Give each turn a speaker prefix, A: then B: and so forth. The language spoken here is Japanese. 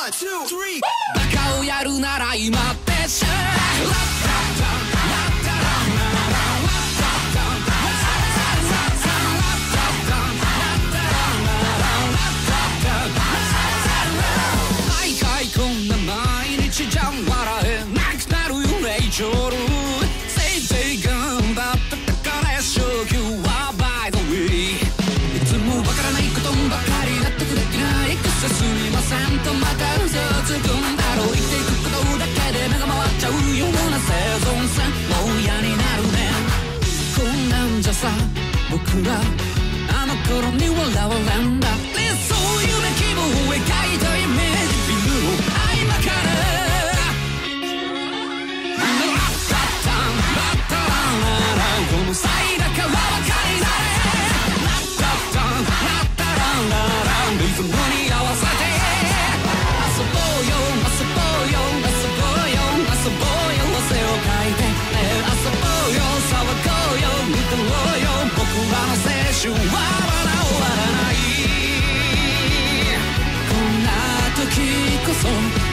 A: One, two, three.
B: バカをやるなら今でしょ毎回こんな毎日じゃ笑えなくなるよレイチ じゃさ僕らあの頃に笑われんだ。理想夢希望を描いたイメージビルを合間からラッタッタンラッタランラランこの際の青春はまだ終わらない。こんな時こそ。